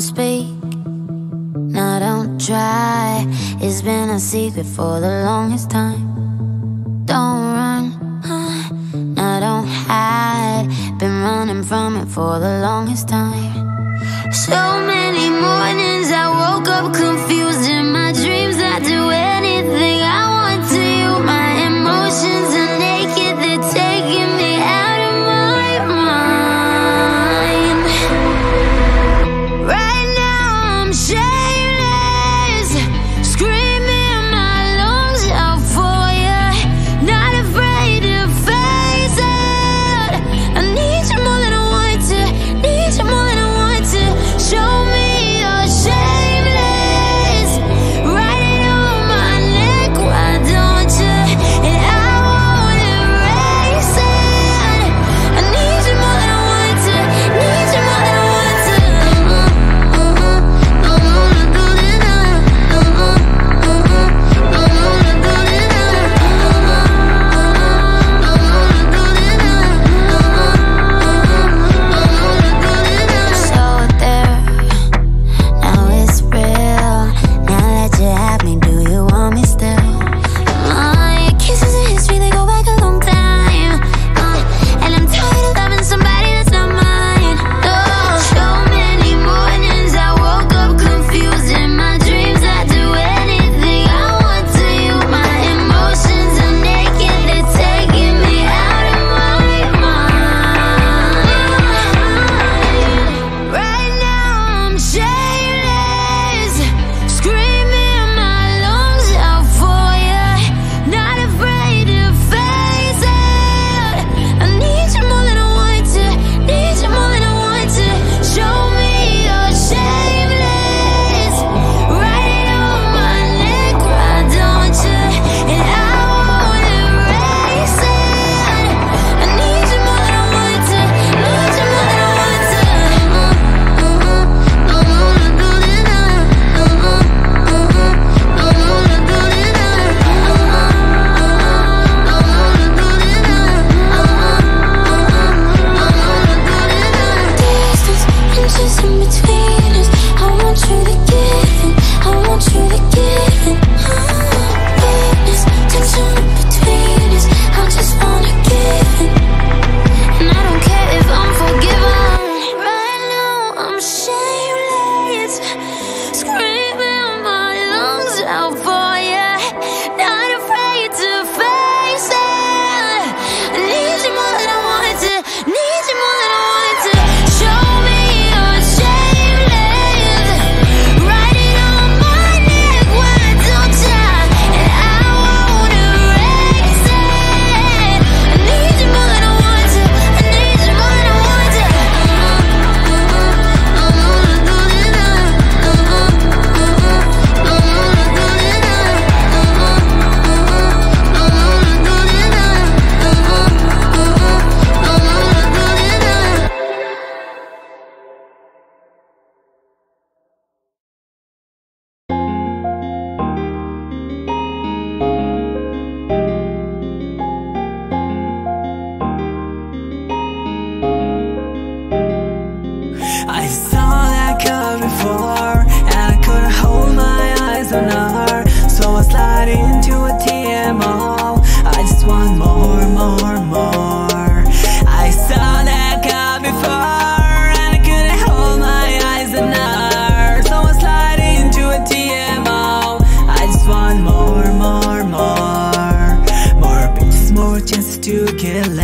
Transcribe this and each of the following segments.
don't speak. Now don't try. It's been a secret for the longest time. Don't run. Huh? Now don't hide. Been running from it for the longest time. So many mornings I woke up confused in my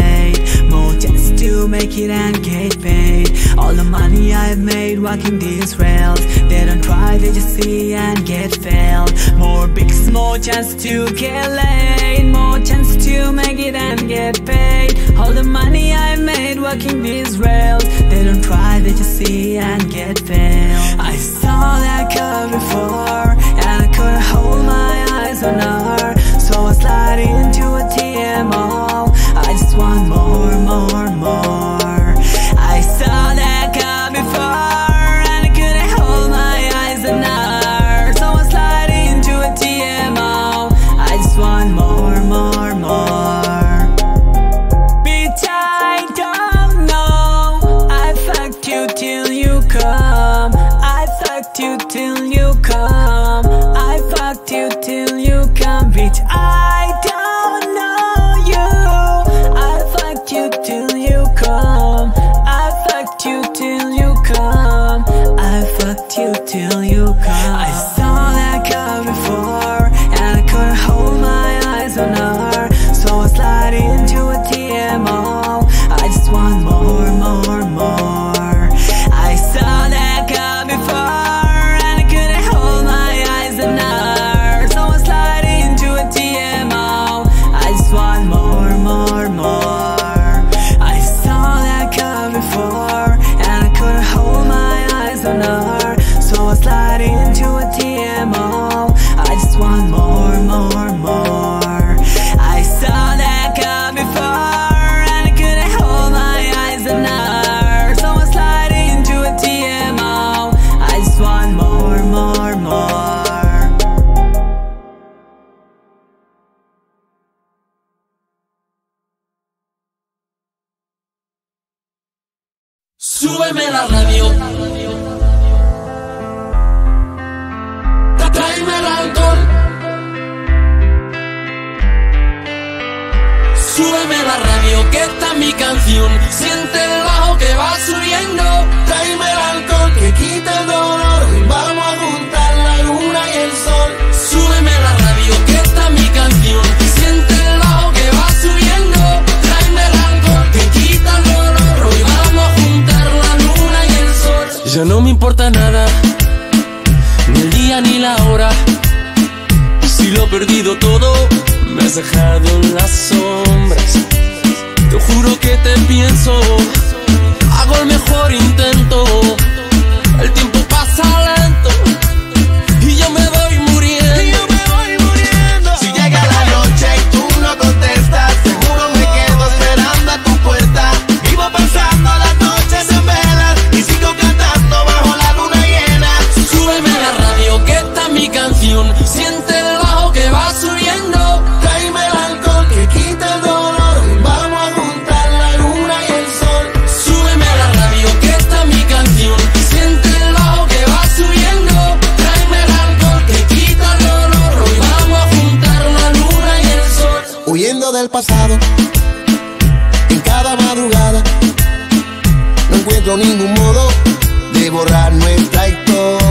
made More chances to make it and get paid. All the money I've made walking these rails. They don't try, they just see and get failed. More bigs, more chance to get laid. More chance to make it and get paid. All the money I've made walking these rails. They don't try, they just see and get failed. I saw that curve before And I couldn't hold my eyes on you till Súbeme la radio. Tráeme el alcohol. Súbeme la radio, que está mi canción. Siente Ya no me importa nada, ni el día ni la hora. Si lo he perdido todo, me has dejado en las sombras. Te juro que te pienso, hago el mejor intento. El tiempo pasa. del pasado. En cada madrugada no encuentro ningún modo de borrar nuestra historia.